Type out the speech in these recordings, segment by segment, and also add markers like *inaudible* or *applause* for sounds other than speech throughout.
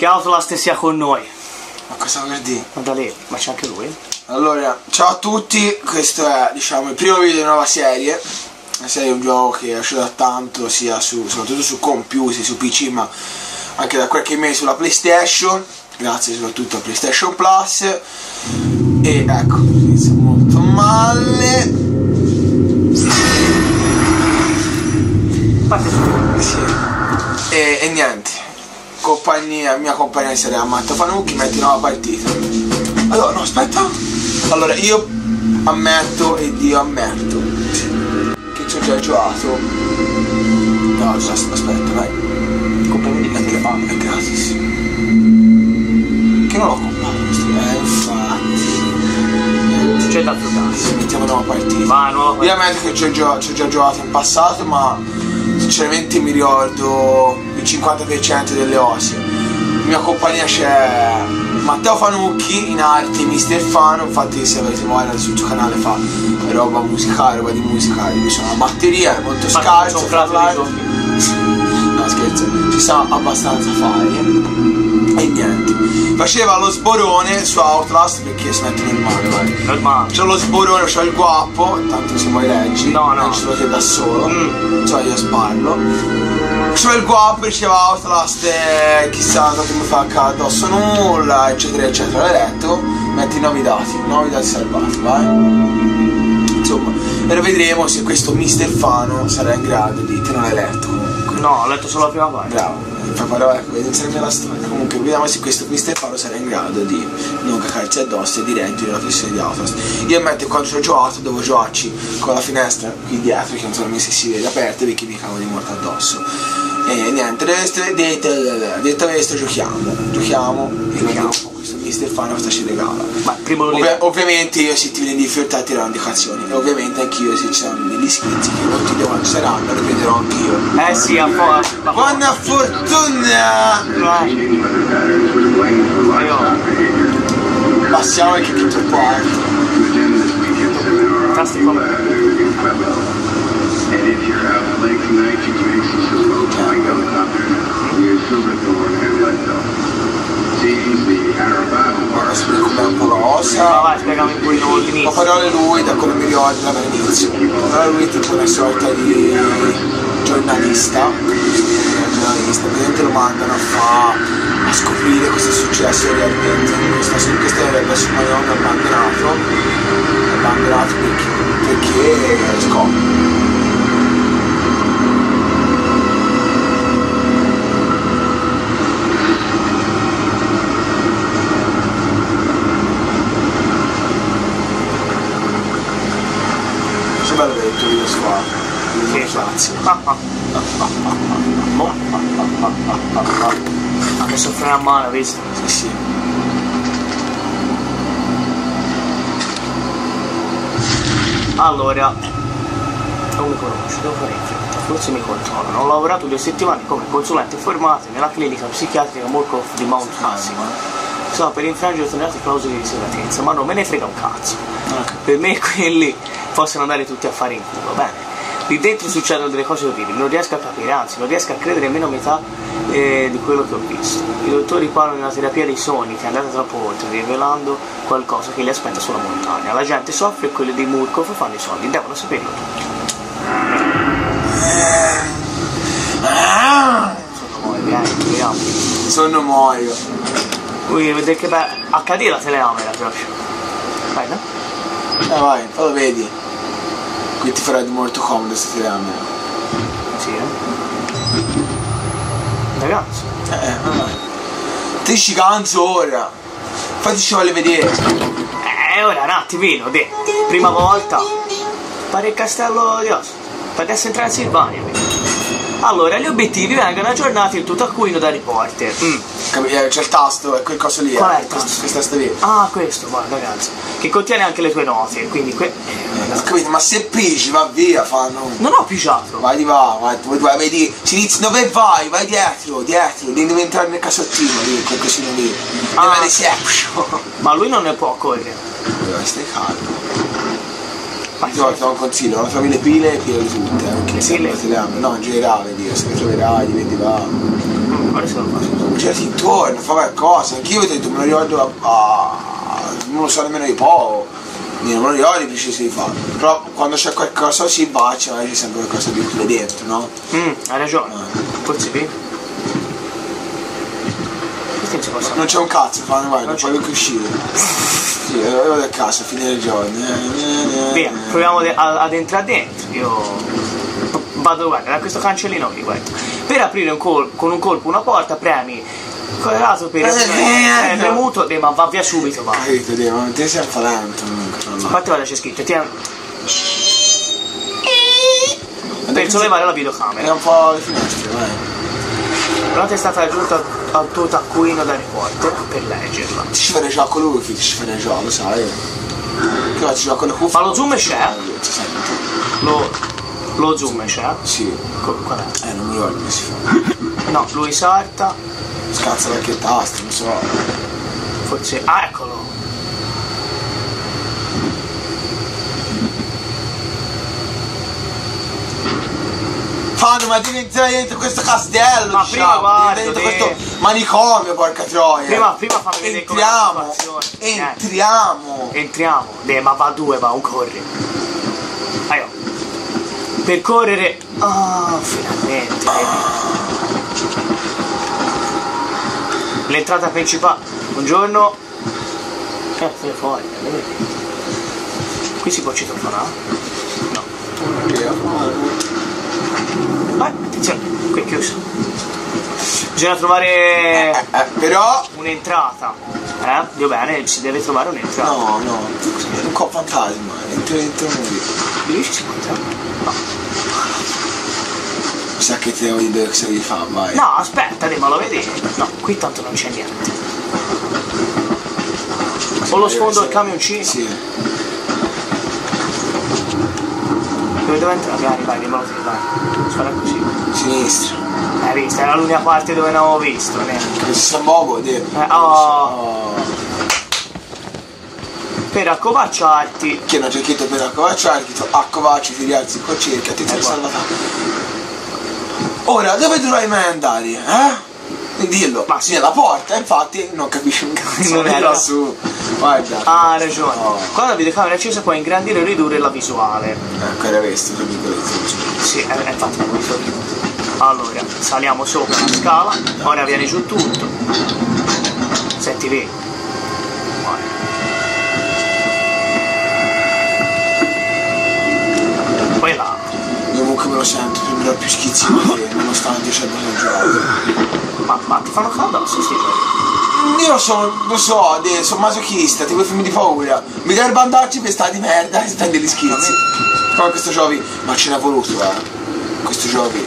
che Outlast sia con noi. Ma cosa vuol dire? Ma da lì, ma c'è anche lui? Allora, ciao a tutti, questo è diciamo il primo video di nuova serie. La serie è un gioco che esce da tanto, sia su, soprattutto su computer, su PC, ma anche da qualche mese sulla PlayStation, grazie soprattutto a PlayStation Plus. E ecco, inizia molto male. Sì. E, e niente, compagnia, mia compagnia di serie Matta Fanucchi, metti nuova partita. Allora, no, aspetta. Allora, io ammetto e Dio ammetto che ci ho già giocato. No, as- aspetta, vai. Compagnia di È, serie. gra- è gratis. Che non l'ho comprato questo. Eh, infatti. C'è da giocarsi. Mettiamo nuova partita. Va, nuova Io partita. ammetto che ci ho già giocato in passato, ma sinceramente mi ricordo il 50% delle osi. In mia compagnia c'è Matteo Fanucchi in arte, Mister Fano, infatti se avete voglia sul suo canale fa roba musicale, roba di musica, io sono una batteria, è molto Infatti, scarso, sono fra l'altro. *laughs* No scherzo, ci sa abbastanza fare. E niente. Faceva lo sborone su Outlast perché si mette normale, vai. Normale. C'ho lo sborone, c'ho il guappo, tanto se vuoi leggi, No, no. leggi te da solo, Mm. cioè io sparlo. C'ho il guappo, diceva Outlast, chissà cosa mi fa addosso nulla, eccetera, eccetera. L'hai letto? Metti i nuovi dati, nuovi dati salvati, vai. Insomma, e lo vedremo se questo Mister Fano sarà in grado di. Te non l'hai letto comunque. No, ho letto solo la prima parte. Bravo, fa parola, ecco, vedi, inserirmi la storia. Vediamo se questo Mister Faro sarà in grado di non cacarci addosso e di reggere la pressione di Outlast. Io ammetto quando ci ho giocato devo giocarci con la finestra qui dietro, che non so nemmeno se si vede aperta perché mi cavo di morto addosso. E niente, detto, questo giochiamo, giochiamo e vediamo questo Mister Fano cosa ci regala. Ma il primo Ovvi- ovviamente io se ti viene in difficoltà ti darò indicazioni e ovviamente anch'io se ci saranno degli iscritti che non ti devono saranno, lo prenderò anch'io. Eh sì, a po'. Buona fortuna! Vai. Io. Passiamo anche che troppo alto. Tasti come. And if you're out of lake tonight, you can access the low-flying helicopter near Silverthorne and Leadville. Mi come un po' la Ma ossa. vai, spiegami un po' Ma l'inizio. parole lui da che mi ricordo dall'inizio. Allora lui è tipo una sorta di giornalista. Giornalista, praticamente lo mandano a fa a scoprire cosa è successo realmente questa, questa adesso ma non è abbandonato. È abbandonato perché, perché scopre. Che bello squadra. Sì. Grazie. Ah, ah. Mo. Ha messo freno a mano, hai visto? Sì, sì. Allora, non mi conosci, devo fare in fretta, forse mi controllano. Ho lavorato due settimane come consulente informatico nella clinica psichiatrica Murkoff di Mount Massimo. Stavo per infrangere determinate clausole di segretezza, ma non me ne frega un cazzo. Per me quelli possono andare tutti a fare in culo, bene. Lì dentro succedono delle cose orribili, non riesco a capire, anzi non riesco a credere nemmeno a metà eh, di quello che ho visto. I dottori parlano di una terapia dei sogni che è andata troppo oltre, rivelando qualcosa che li aspetta sulla montagna. La gente soffre e quelli di Murkoff fanno i soldi, devono saperlo tutti. Ah, Sono noi, vieni, vediamo. sono muoio. Vuoi vedere che bello? HD la telecamera proprio. Vai, no? Eh vai, lo vedi. Qui ti di molto comodo questa telecamera. Sì, eh. Ragazzi. Eh, vai. Te ci canzo ora. Infatti ci voglio vedere. Eh, ora un attimino, de. Prima volta. Pare il castello di Osso. Potesse entrare in Silvania. Allora, gli obiettivi vengono aggiornati in tutto accuino da reporter. Mm. Eh, C'è il tasto, è quel coso lì. Qual eh, è il questo- tasto? Questa sta lì. Ah, questo, guarda ragazzi. Che contiene anche le tue note, quindi que... Eh, capito, ma se pigi va via, fanno. Non ho pigiato. Vai di va, vai, vai, vai, vedi, si inizia, dove vai? Vai dietro, dietro, devi entrare nel casottino lì, quel cosino lì. Ah. Deve. *laughs* Ma lui non ne può correre. Dove stai calmo? Ma Ti do ti do un consiglio, non trovi le pile, pile tutte, eh, perché Le telecamera. No, in generale, Dio, se le troverai, vedi va. Faccio. Girati intorno, fa qualcosa. Anch'io ho detto, me lo ricordo a, a- non lo so nemmeno di poco. Non me lo ricordo preciso di fare. Però quando c'è qualcosa si bacia, c'è sempre qualcosa di utile dentro, no? Mm, hai ragione. Ah. Forse sì. Non c'è un cazzo, fanno guarda, Non c'è. che uscire. Sì, io vado a casa a finire il giorno. Eh, Via, proviamo ad entrare dentro. Io vado, guarda, da questo cancellino qui, guarda. Per aprire un col- con un colpo una porta, premi quadrato per Eh, eh, premuto, eh, ma va via subito, va. Capito, Dio, ma te sei falento comunque. tra A l'altro. parte guarda c'è scritto, ti per sollevare la videocamera. Vediamo un po' le finestre, vai. La nota è stata aggiunta al tuo taccuino da reporter per leggerla. Ti ci fai già con lui, ti ci fai già, lo sai. Che oggi gioco con le cuffie. Ma lo zoom c'è? Ti. Lo, lo zoom c'è? Sì. Qual è? Eh, non mi ricordo come si fa. *laughs* No, lui salta, Scazza qualche tasto, non so. forse... Ah, eccolo! Fanno, ma devi entrare dentro questo castello, Ma diciamo. prima guarda, dentro questo manicomio, porca troia. Prima, prima fammi vedere Entriamo, situazione. Eh, entriamo. entriamo. Ma va due, va un corri. Aio. Per correre... Ah, finalmente. L'entrata principale. Buongiorno. Eh, sei fuori, lo vedi? Qui si può citofonare? No. Eh, attenzione, qui è chiuso. Bisogna trovare Eh, eh, però, un'entrata. Eh? Dio bene, si deve trovare un'entrata. no, no, è un po' fantasma. Entro dentro noi. Lì ci si può entrare? No. Sa che ti devo dire che devi fare, vai. No, aspetta, ma lo vedi? No, qui tanto non c'è niente. Con lo sfondo del camioncino. Sì. Dove devo entrare? Vai, vai, dimmelo te, vai. Spara così. Sinistra. Hai visto? Era l'unica parte dove non avevo visto. Ne. Che si sa poco, te. Eh, oh, per accovacciarti. Che non c'è scritto per accovacciare, scritto accovacci, ti rialzi, qua cerca, ti Eh, sei guarda. salvatato. Ora, dove dovrai mai andare? Eh? Dillo. Ma sì. Nella porta, infatti non capisci un cazzo. Non era- lassù. Guarda. Ah, ragione. Oh. Quando la videocamera è accesa puoi ingrandire o ridurre la visuale. Ecco, era questo, tra virgolette. Sì, è, è visto io. Allora, saliamo sopra la scala, ora viene giù tutto. Senti, vedi. Vai. Poi là. Io comunque me lo do più schizzi di te, nonostante c'è il gioco. Ma, ma ti fanno caldo addosso sti quelli? Io sono, lo so, de- sono masochista, tipo i film di paura. Mi dai il bandaggi per stare di merda e spendi gli schizzi. Come questo giochi, ma ce n'è voluto, eh. Questo giochi.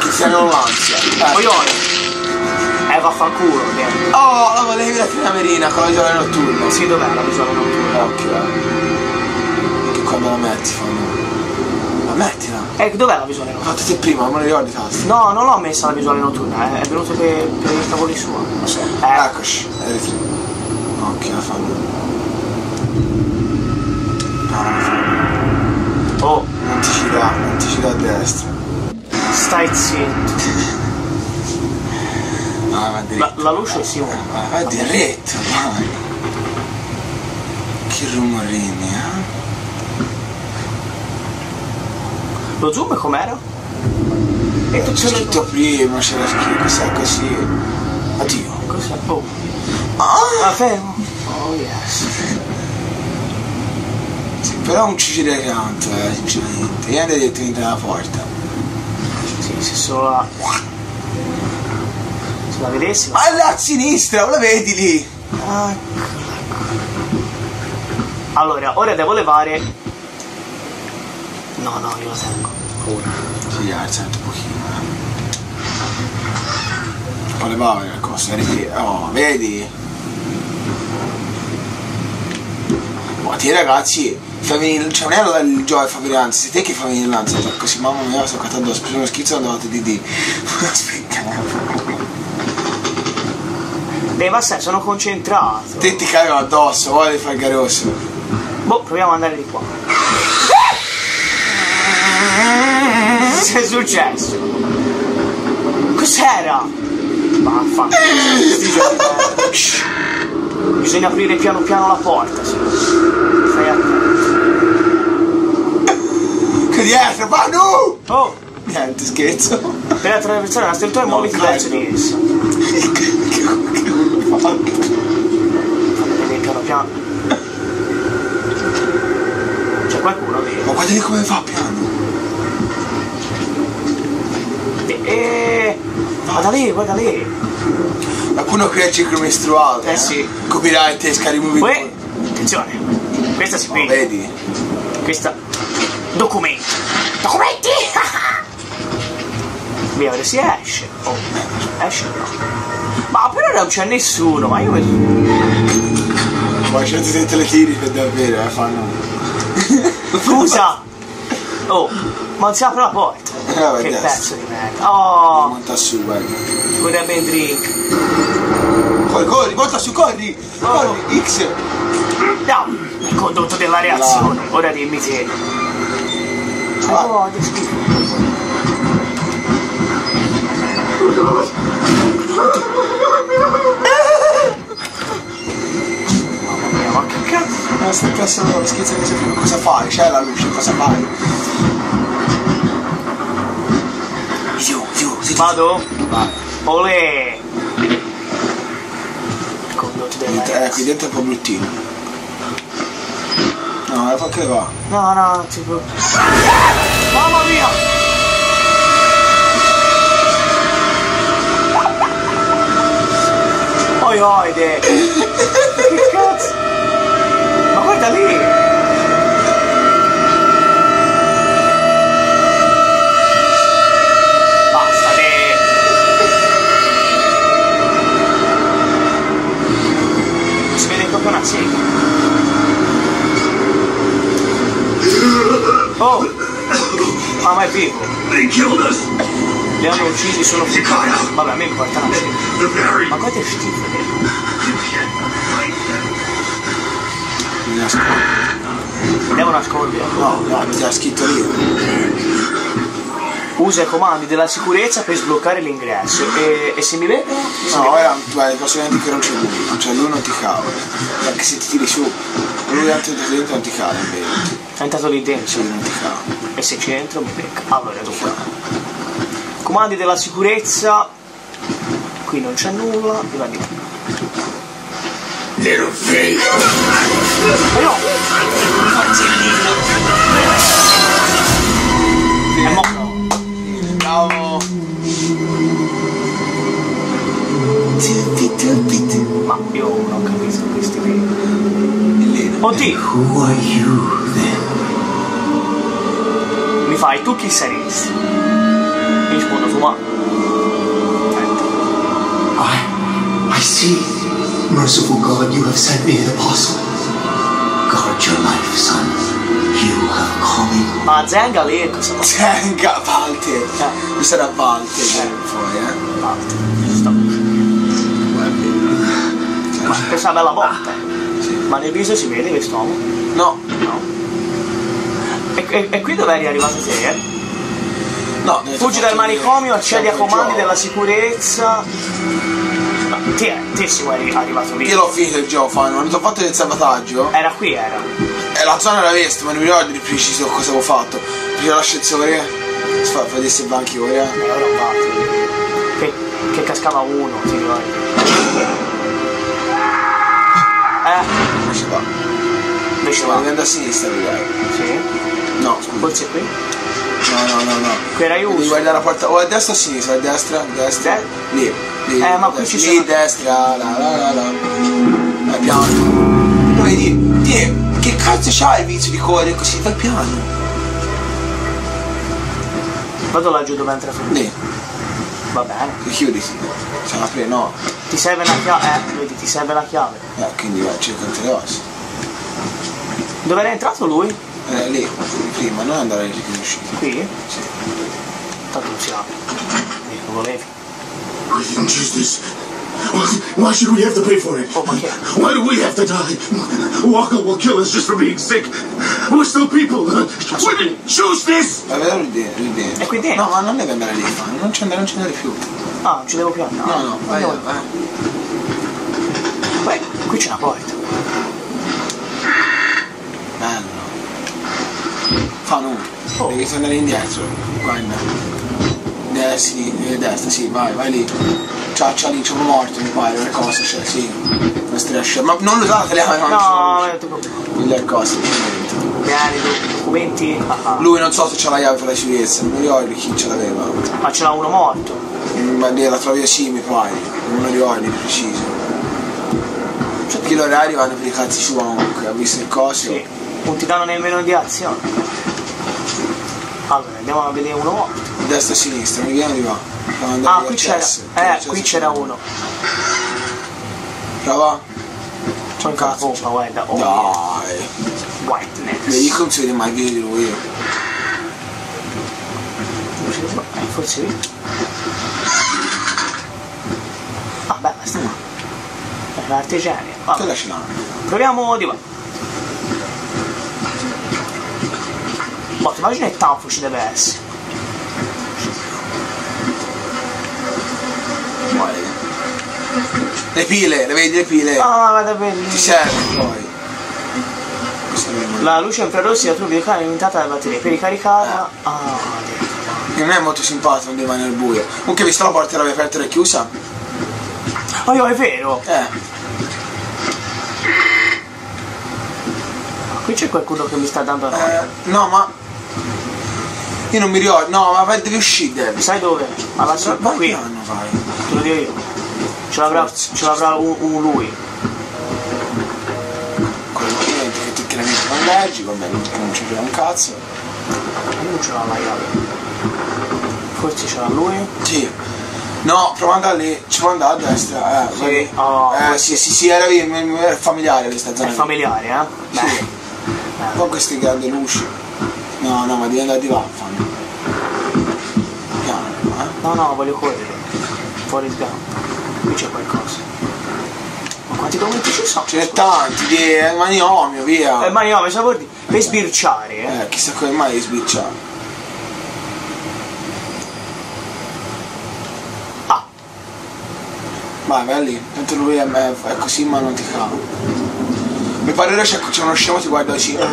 Che ti hanno l'ansia. Eh. Coglione! Eh, vaffanculo, vieni. Oh, la volevi la camerina con la visuale notturna. Sì, dov'è la visuale notturna? Occhio, eh. Che quando la metti fanno. Ma mettila. Eh, dov'è la visuale notturna? fatto te prima, non me lo ricordi i tasti. No, non l'ho messa la visuale notturna, eh. è venuto per, per i cavoli sua. Lo so. Eh. Eccoci, fanno. No, non la fanno. Oh, Non ti ci dà, non ti ci dà a destra. stai zitto. Ah. La, la luce si muove. va diretto, vai. Che rumorini, eh? Lo zoom com'era? E tu C'è scritto prima, c'era scritto cos'è così. Addio. Cos'è? Oh, Ah! ah, fermo. Oh, yes. Sì, però un cicile accanto, eh, sinceramente. Niente di detto entra la porta. Sì, se solo la... Se la vedessi... Ma là a sinistra, la vedi lì? Allora, ora devo levare... No, no, io lo tengo. Ora. Si alza un pochino, eh. Poi le bave qualcosa, vedi? Oh, vedi? Ma ti ragazzi, fa venire, cioè non è il gioco che fa venire l'ansia, sei te che fa venire l'ansia, così mamma mia sono cattato addosso, prima schizzo andavo a di di. *laughs* Aspetta. Beh, ma sai, sono concentrato. Te ti cago addosso, vuoi fare il garosso. Boh, proviamo ad andare di qua. *laughs* È successo? Cos'era? Vaffanculo. Bisogna aprire piano piano la porta, sì. Stai attento. Che dietro, Manu! Oh, Niente, scherzo. per attraversare la struttura No, verso caldo. di essa. che urlo fa? Vedete piano piano. C'è qualcuno lì. Ma guardate come fa piano. E... e- Guarda lì, guarda lì. Qualcuno crea il ciclo mestruale. Eh sì. Copyright e scari movie. Uè, attenzione. Questa si Oh, vede. vedi? Questa. Documenti. Documenti! Via, ora si esce. Oh, esce no. Ma però non c'è nessuno, ma io vedo. Poi certo se te le tiri per davvero, eh, fanno. Scusa! *laughs* Oh, ma non si apre la porta. Eh, vai, che pezzo di merda. Oh, Monta su, guarda. vorrebbe un drink. Corri, corri, monta su, corri! Corri, X! No, il condotto della reazione. Ora dimmi te. Vai. Oh, che schifo. Mamma mia, ma che cazzo? Ma stai pensando, scherzo che sei cosa fai? C'è la luce, cosa fai? Giù, giù, giù. Vado? Vai. Olè! Condotto della Eh, qui dentro è un po' bruttino. No, fa che va. No, no, tipo... Mamma mia! Oi, Usa i comandi della sicurezza per sbloccare l'ingresso. E, e se mi vedono? Se mi No, ora guarda, posso dire che non c'è lui. Cioè lui non ti cava. Anche se ti tiri su, lui è entrato dentro non ti cava, è entrato lì dentro. Sì, non ti cava. E se c'entro mi becca. Allora, dunque. Comandi della sicurezza. Qui non c'è nulla. E va di Little face. Ma no! È Lì. Who are you then? Mi fai tu chi saresti? Mi rispondo ma. I, I see. Merciful God, you have sent me an apostle. Guard your life, son. You have calling. Ma Zenga lì cosa fa? Tenga, Walter. Eh. Questo era Walter che fuori, eh. Parte. Sto. Guarda. Ma questa bella botta. Ma nel viso si vede quest'uomo? No, No. E, e- e qui dove eri arrivato te? Eh? no. Fuggi dal manicomio, accedi a comandi della sicurezza. No, te, te si eri arrivato lì. Io l'ho finito il gioco, fanno. Non ti ho fatto del salvataggio. Era qui, era. E la zona era vista, ma non mi ricordo di preciso cosa avevo fatto. Prima l'ascensore, fa- vedessi i banchi ora. E ora ho fatto. Che, che cascava uno, ti ricordi? Eh. Devi andare a sinistra, vedere. Sì. No, scusa. Forse qui? No, no, no, no. Qui era Devi guardare la porta. O a destra o a sinistra? A destra, a destra. De- Lì. lì Eh, ma qui ci Lì, sono- destra, la la la la. Vai piano. Vedi, ti, che cazzo c'hai il vizio di correre così? Vai piano. Vado laggiù dove entra fuori. Lì, Va bene. ti chiudi, la apre, no. Ti serve la chiave? Eh, vedi, ti serve la chiave. Eh, quindi vai, cerca tutte le ossa. Dove era entrato lui? Eh, lì, prima, non andare lì che uscire. Qui? Sì. Tanto non si apre. Lo volevi. Are you Jesus? Why should we have to pay for it? Oh, ma che? Why do we have to die? Walker will kill us just for being sick. We're still people. We didn't choose this. Vai a vedere lui dentro. È qui dentro? No, ma non deve andare lì, non ci andare, non ci andare più. Ah, non ci devo più andare. No, no, vai, vai. Beh, qui c'è una porta. Bello. Fa no. Oh. Devi tornare indietro. Guarda. Destra, sì, destra, sì, vai, vai lì. C'ha, c'ha lì, c'è un morto, mi pare, una cosa, c'è, sì. Una striscia. Ma non lo usate le mani, No, Mille cose, diari, documenti. Ah, ah. Lui non so se c'ha la chiave per la sicurezza, non mi ricordo chi ce l'aveva. Ma ce l'ha uno morto. Mm, Ma lì la trovi sì, mi pare. Non mi ricordo preciso. Perché l'orario vanno per i cazzi su comunque, ha visto il coso. Sì. Non ti danno nemmeno di azione. Allora, andiamo a vedere uno. Destra e sinistra, mi viene di qua. Ah, qui c'era. Eh, qui c'era uno. Prova. C'è un Cazzo. pompa, guarda. Oh, Dai. whiteness. Vedi come si vede mai video di lui. Forse lì. Ah, sta qua. È l'artigiania. Che Vabbè, la ce l'hanno? proviamo di qua. Ma ti immagini che tanfo ci deve essere? Guarda. Le pile, le vedi le pile? Ah, guarda Ti bellissimo. serve poi. È La luce infrarossi la trovi caricata alimentata dalle batterie. Per ricaricarla. Ah, Non è molto simpatico quando rimane nel buio. Comunque visto la porta era aperta e chiusa? oh, io, è vero! Eh. Qui c'è qualcuno che mi sta dando noia. eh no ma. Io non mi ricordo. No, ma vai- devi uscire, Devi. Sai dove? Alla sua Vai qui. piano, vai. Te lo dico io. Ce l'avrà, ce l'avrà un, un lui. Quello che, che tu chiaramente non leggi, vabbè, non ci frega un cazzo. Io non ce l'ho la chiave. Forse ce l'ha lui. Sì. No, prova ad andare lì, ci può andare a destra, eh. Sì, oh, eh sì, sì, sì, era, era familiare questa zona. È familiare, eh? Sì. Beh. Un po' queste grandi luci. No, no, ma devi andare di là, fanno. Piano, eh. No, no, voglio correre. Fuori sgampo. Qui c'è qualcosa. Ma quanti documenti ci sono? Ce n'è tanti, di eh, manicomio, via. Eh, ma io, mi sa vuol dire, per sbirciare, eh. Eh, chissà come mai sbirciare. Ah, Vai, vai lì, tanto lui è così ma non ti cava. Mi pare ora c'è, c'è uno scemo ti guarda così, eh,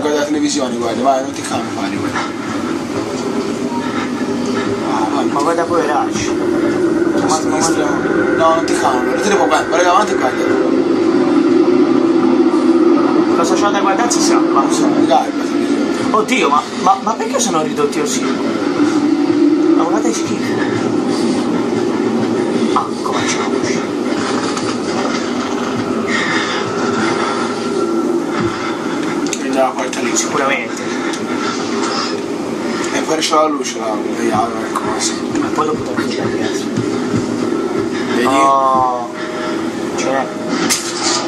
guarda la televisione, guarda, vai, non ti mi pare, guarda. Vai, vai, ma guarda a Ma, No, non ti cava, non te ne può guarda avanti e guarda. cosa c'ha da guardare si sa. Ma, Non so, dai, oddio, ma, ma, ma perché sono ridotti così? Ma guardate schifo. Ah, come c'è la luce? Quindi la porta lì, Sicuramente. E poi c'è la luce, la, la chiave, le cose. Ma poi dopo te lo chiedi dietro. Vedi? Oh, cioè,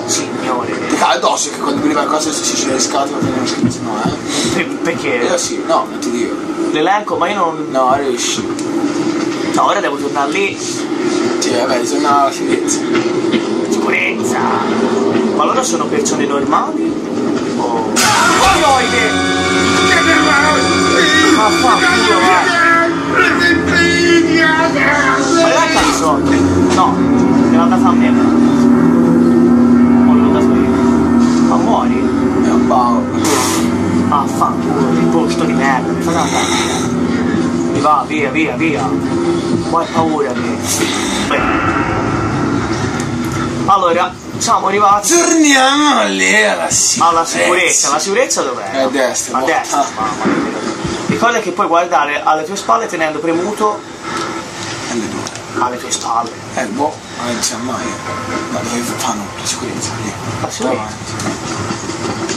signore, cade addosso che quando prima cose si ci le scatole fanno schifo, no, eh? per- Io perché sì, no, non ti dico. l'elenco, ma io non... No, riesci. No, ora devo tornare lì, Sì, vabbè, sono una sicurezza. sicurezza. Ma loro sono persone normali? O... Opioide! Ma fa culo, va! Ma i soldi? No, me l'ha data a me. L'ho dato io. Ma muori? È un pavo. Ah, fa culo, il posto di merda, mi va, via, via, via. Poi paura che... Beh. Allora, siamo arrivati Torniamo lì alla sicurezza. alla sicurezza. La sicurezza dov'è? A destra, A destra, Ah. mamma mia. Ricorda che puoi guardare alle tue spalle tenendo premuto E le due. alle tue spalle. Eh, boh, ma non sa mai. Ma dove fanno la sicurezza lì? La sicurezza?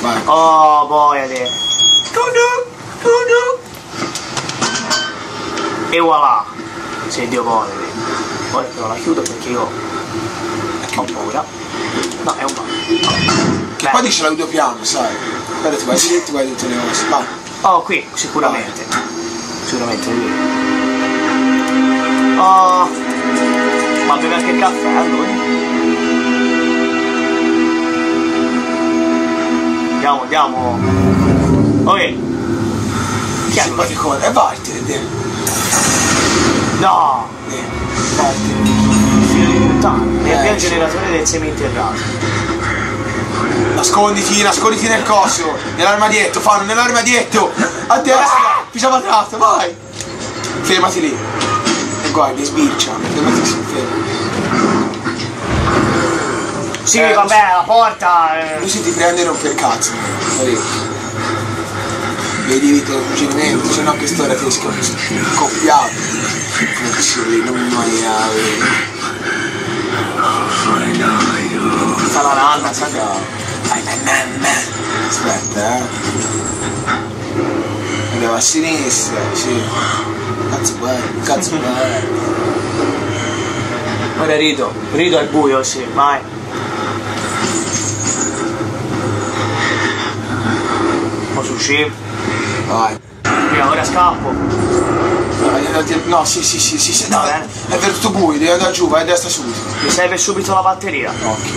Vai. Oh, boy, adesso. Tudu, tudu. E voilà. Se Dio vuole. Ora però la chiudo perché io ho paura. No, è un po'. Che poi dice l'audio piano, sai. Guarda, ti guardi lì, ti guardi tutte le cose. Vai. Oh, qui, sicuramente. Sicuramente è lì. Oh. Ma beve anche il caffè allora? Andiamo, andiamo. Ok. Chi è? E Walter. No! Eh, Walter. Puttana, mi Eh, avvia il generatore del seminterrato. Nasconditi, nasconditi nel coso, nell'armadietto, fanno nell'armadietto, a destra, pisciava tratto, vai! Fermati lì. E guardi, sbircia, fermati su, fermo. Sì, Eh, vabbè, la porta. eh. Lui si ti prende e rompe il cazzo, parecchio. Vedi Vito, suggerimento, c'è una quest'ora che scoppiato. Sì, non mai Fa la nanna, sa che. Aspetta, eh. Andiamo a sinistra, sì. Cazzo bello, cazzo bello. Ora rido, rido al buio, sì, vai. Posso uscire? Vai. Via, ora scappo. No, sì, sì, sì, sì, sì, no, bene. è per tutto buio, devi andare giù, vai a destra subito. Mi serve subito la batteria. Occhio.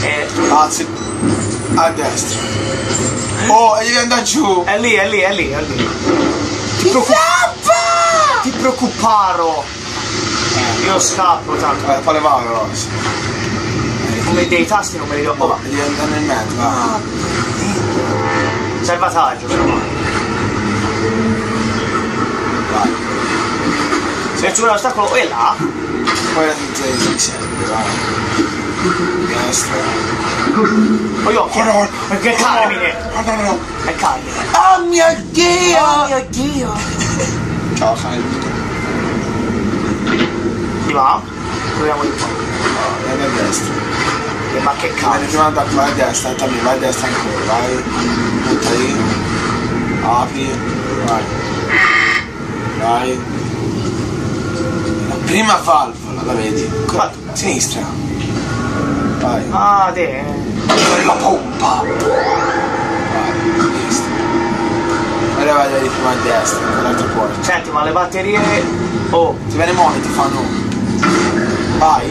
E... Anzi, a destra. Oh, devi andare giù. È lì, è lì, è lì, è lì. Ti, preoccu- ti preoccuparo. Io scappo tanto. Vai, poi levare, Ross. Come dei tasti non me li do. Oh, Oh, devi andare nel mezzo, va. salvataggio, però. Vai. Se c'è un ostacolo, è là. Poi la tinta ti serve, vai. Destra. Oh, io occhi. no. Perché è Carmine. No, no, no. È Carmine. Oh mio Dio! Oh mio Dio. Ciao, Carmine. Di va? Proviamo di qua. No, vieni a destra. Eh, Ma che cazzo. prima a vai a destra, también, vai a destra ancora, vai. Butta lì. Apri. Vai. Vai. La prima valvola, la vedi? Ancora a sinistra. Vai. Ah, te. La pompa. Vai, sinistra. Ora vai di prima a destra, con l'altra porta. Senti, ma le batterie. Oh, Ti viene moni, ti fanno. Vai.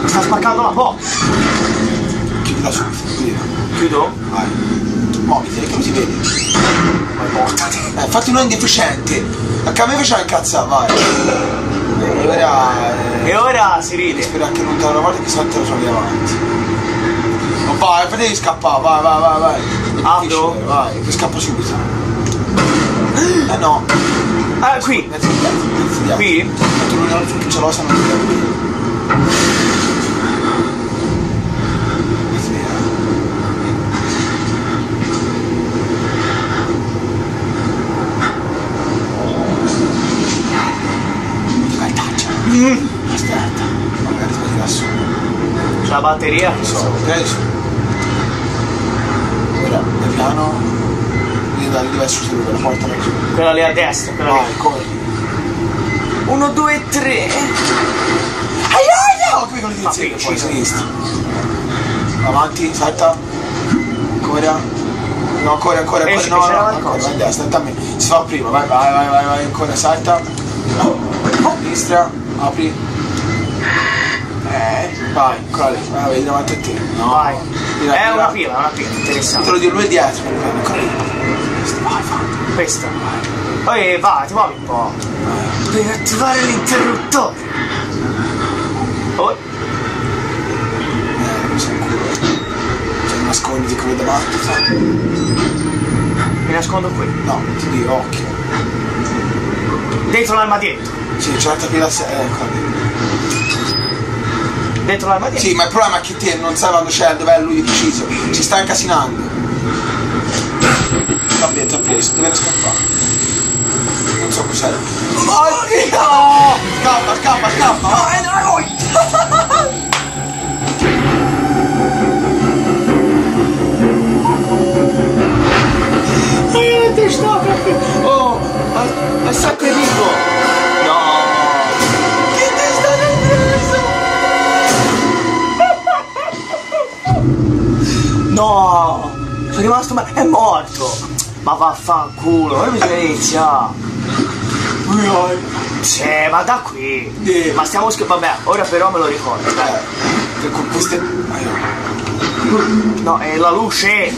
mi sta spaccando la porta. Chiudila subito, via. Chiudo? Vai. Muoviti, che non ti vedi. Ma portati. Eh, fatti uno indeficiente. Anche a me faceva incazzare, vai. E ora. E Eh, ora si ride. spero che non te una volta che sotto lo trovi davanti. Ma vai, fate di scappare, vai, vai, vai, vai. Apro? Vai, che scappa subito. Eh no, Ah, qui. metti indietro, metti indietro. Qui? Metti l'unione sul picciolosa non ti devo Metti dietro. Vai, taccia. Aspetta, magari sbagli da solo. C'è la batteria. So, ok? su. Ora, da piano, devi dare diverso su la porta da giù. Quella lì a destra, quella lì. Vai, corri. Uno, due, tre. Aia, aia! Qui con l'inizio, qui, poi sinistra. Avanti, salta. Ancora. No, ancora, ancora, ancora. Esci, No, no, qualcosa. ancora, vai a destra, dammi. Si fa prima, vai, vai, vai, vai, vai, ancora, salta. Sinistra, apri. Vai, lì, vai, vedi davanti a te. No, Vai. È una là. pila, una pila, Te interessante. lo dico, lui è dietro, prende, ancora lì. Vai, vai, Questa. Poi vai, ti muovi un po'. vai. Per attivare l'interruttore. Oh, Eh, mi sa culo. Cioè, nasconditi quello davanti, fa. mi nascondo qui. No, ti dico, occhio. Dentro l'armadietto. Sì, c'è l'altra pila, se- eh, ecco. Dentro l'armadietto. Sì, ma il problema è che te non sai quando c'è, dov'è lui di preciso. Ci sta incasinando. Vabbè, ti ha preso, deve scappare. Non so cos'è. Oddio! Scappa, scappa, scappa! vai. Oh, ma è sempre vivo. No. Sono rimasto male. È morto. Ma vaffanculo. Ora bisogna iniziare. Sì, ma da qui. Ma stiamo scherzando. Vabbè, ora però me lo ricordo, dai. Eh, che con queste... No, è la luce.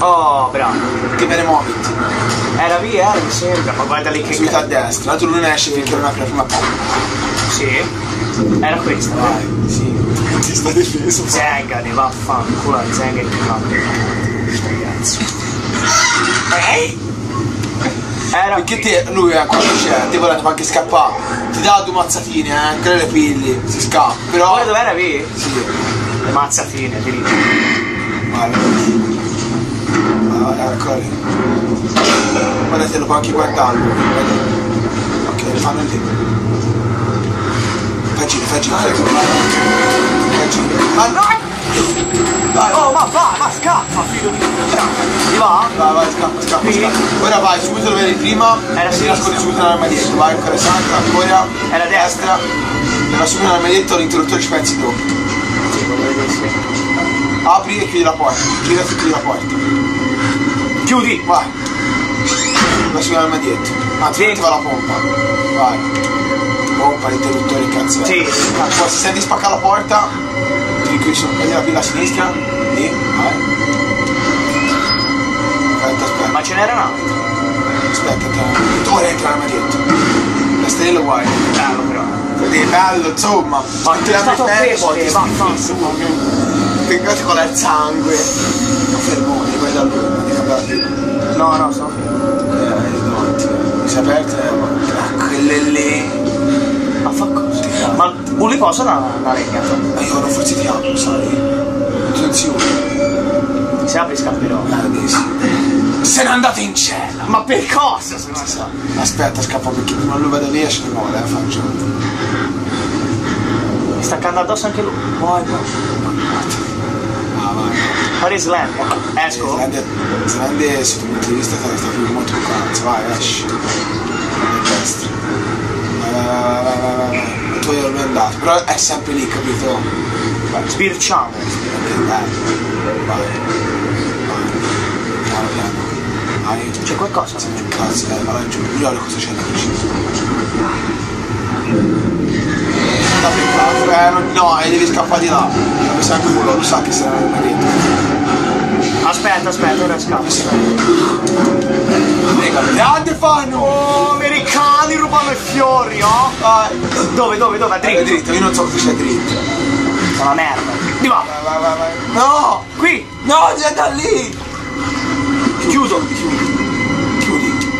Oh, bravo. Che bene muoviti. Era via, mi sembra. Ma guarda lì che Subito a destra, tu non esci finché non apri la prima porta. Sì. Era questa, vai. Vai, sì. Ti sta difeso. Zengane, vaffanculo, Zengane che fa. Ragazzi. Ehi! Era Perché te, lui eh, quando c'è, te volete anche scappare, ti dà due mazzatine, eh, anche le pilli, si scappa, però... Poi dov'era lì? Sì, Le mazzatine, diritto. guarda. Ah, ecco lì. Guardate, lo può anche guardarlo. guarda. Ok, fanno lì. Fai giro, fai giro, fai giro. Fai giro. Ma no! Vai, Oh, ma va, ma scappa, figlio di. Ti va? Vai, vai, scappa, scappa, Sì. scappa. Ora vai, subito dove eri prima. Era ti sinistra. subito nell'armadietto. Vai, ancora santa, ancora. Era destra. Ti va subito nell'armadietto, l'interruttore ci pensi sì. Apri e chiudi la porta. Girati e chiudi la porta. Chiudi! Vai. Vai subito nell'armadietto. Anzi, Sì. attiva la pompa. Vai. Pompa, l'interruttore, cazzo. Sì. Poi se senti spaccare la porta, ti richiudi su. Prendi la pilla a sinistra. Lì, vai. Aspetta, aspetta. Ma ce n'era un'altra. Aspetta, te. Tu ora entra nell'armadietto. La stella guai. Bello però. È bello, insomma. Ma Ti ti apri bene, preso, poi ti eh, vaffanculo. Ti guardi con il sangue. Ma fermone, vai da lui, non ti. No, no, sono Eh, ridotti. Mi si è aperto e ma quelle lì. Ma fa cosa? Ma li posa una, una legnata? Ma io non forse ti apro, sai? Attenzione. Se apri scapperò. Eh. Se n'è andato in cella. Ma per cosa se non sa? Aspetta, scappa perché prima lui vada via ce ne vuole, eh, faccio. Mi sta cantando addosso anche lui. Vai, vai. Ah. Fare slam. Esco? Slende sotto il punto di vista sta più molto vai, esci. Vai a destra. Vai, vai, vai, vai, vai, vai, vai. Tu io non è andato, però è sempre lì, capito? Vai, Sbirciamo. Vai. Vai. Piano piano. Vai. C'è qualcosa? Sì, Cazzo, eh, va laggiù. Io cosa c'è da. Da peccato, eh, no, e devi scappare di là. Mi sa il culo, lo sa che sarà il marito. Aspetta, aspetta, ora scappo. Raga, grande fanno! Oh, americani rubano i fiori, oh? Vai! Dove, dove, dove? A Dritto, dritto. dritto, io non so cosa c'è dritto. Una merda. Di va. Vai, vai, vai, vai. No! Qui. No, c'è da lì! Chiudo. Chiudi. Chiudi.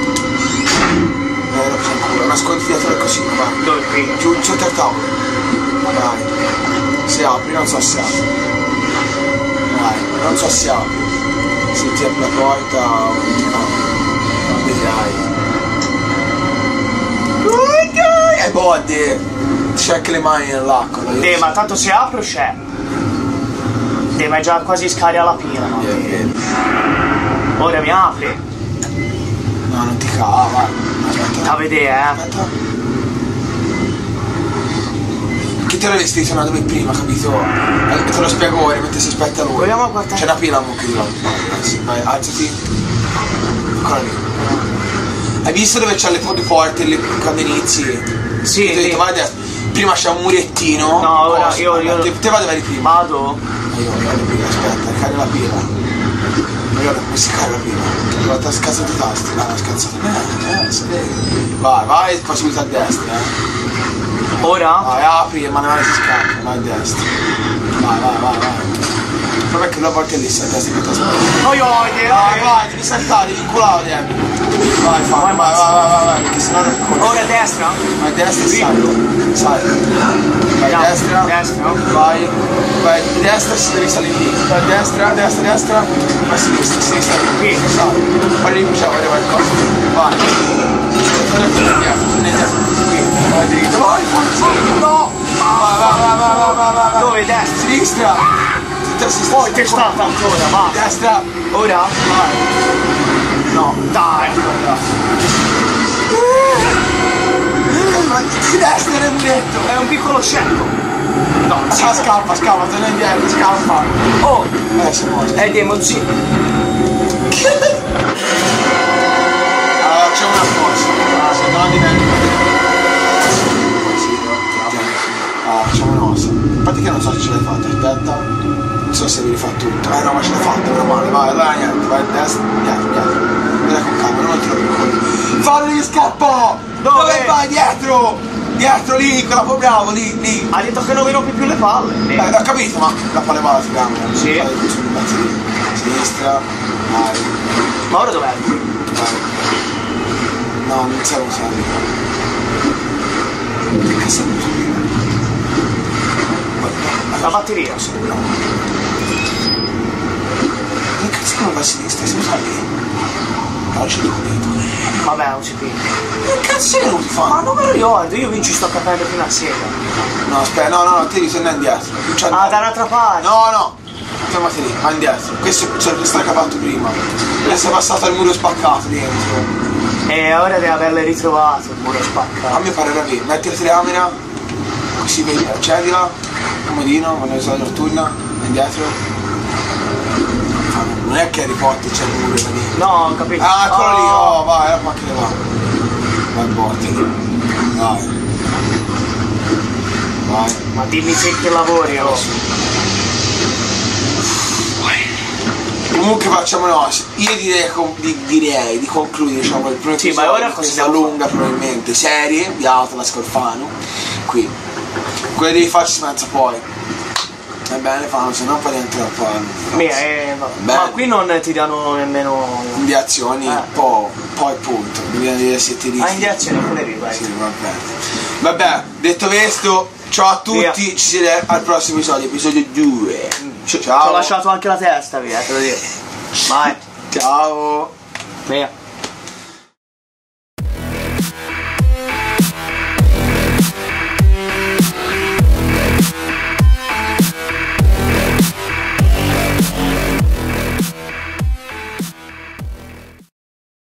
Eh, lo facciamo culo, nascondi dietro la cosina, vai. Dove? Qui. Giù, sotto il tavolo. Vai. Si apri, non so se apri. Vai, non so se apri. Se ti apri la porta E! C'è anche le mani nell'acqua. io Eh, ma tanto se apro c'è. Eh, ma è già quasi scarica la pila, ma. Via, via. Ora mi apri. No, non ti cava. Aspetta. Da vedere, eh. Aspetta. Che te l'hai vestito una dove prima, capito? Eh, Te lo spiego ora mentre si aspetta lui. A guardare. C'è una pila mucchio di là. Vai, alzati. Ancora lì. Hai visto dove c'è le porte lì quando inizi? Sì, ho detto, sì. vai. Prima c'è un murettino. No, ora Cosa? io- io- Te, te vai dove eri prima. Vado. Io voglio la pila, aspetta, carica la pila. Guarda come si carica la pila. Guarda, scazzato i tasti, no, scazzato. Eh, eh, sì. Vai, vai, subito a destra, eh. Ora? Vai, apri e manuale si scarica, vai a destra. Vai, vai, vai, vai. Vabbè che la porta è lì, sei a destra che ti aspetta. Oi, oi, Vai, vai, devi saltare, devi inculare dentro. Vai, fa, vai, vai, vai, vai, vai, perché sennò non puoi. Ora a destra? Vai a destra e sali. Sali. Vai a destra. destra. Vai. Vai a destra e devi salire lì. Vai a destra, a destra, a destra. Vai a sinistra, a sinistra. Qui. Sali. Poi lì c'è, vai qualcosa. Vai. Vai dritto. Vai, forza. No. Vai, vai, vai, vai, vai, vai, vai. Dove? Destra? Sinistra si sta... Poi testata ancora, va! Destra, ora, vai! No, dai! Di destra è muretto! È un piccolo scempio! No, ah, scappa, scappa, torna indietro, scappa! Oh! Eh, si muore! È di emozione! allora, c'è una forza, ah, se no diventa... Ah, c'è una mossa. A parte che non so se ce l'hai fatta, aspetta. Non so se avevi fatto tutto. Eh no, ma ce l'hai fatta, meno male. Vai, allora niente, vai a destra, dietro, dietro. Vieni con calma, non ti lo preoccupare. Fallo che scappa! Dove? vai? Dietro! Dietro lì, quella po' bravo, lì, lì. Ha detto che non mi rompi più le palle. Eh, ho capito, ma la palla va si cambia. Sì. Fai così, pezzi lì. Sinistra, vai, Ma ora dov'è? vai. No, non serve usare. Che cazzo? Guarda, La batteria. Cazzo che non va a sinistra? Si usa lì? No, c'è documento. Vabbè, non si piglia. Che cazzo sei venuto a Ma non me lo ricordo, io vinci sto capendo fino a sera. No, aspetta, no, no, no, te devi tornare indietro. Ah, da un'altra parte. No, no, fermati lì, va indietro. Questo c'è il fatto prima. Adesso è passato al muro spaccato dentro. E ora deve averle ritrovato il muro A spaccato. me pare da lì, metti la telecamera, così vedi, accendila, comodino, quando usa la notturna, indietro. Non è che Harry Potter c'è il muro lì. No, ho capito. Ah, eccolo lì, Oh. oh, vai, la macchina va. Vai in. Vai. Vai. Ma dimmi se che lavori, oh. Comunque facciamo no, io direi, di, direi di concludere diciamo, il primo Sì, episodio ma ora di questa lunga probabilmente serie di Atlas Scorfano qui quella devi farci senza poi va bene fanno se no poi fare Mia, eh, ma qui non ti danno nemmeno... di azioni Eh. poi poi punto bisogna dire se ti Ah, dici indiazione, quelle lì, vai. sì, vabbè. vabbè detto questo ciao a tutti Via. ci si vede al prossimo episodio episodio 2 Ci- Ti ciao ho lasciato anche la testa, via, te lo dico. Vai, ciao via.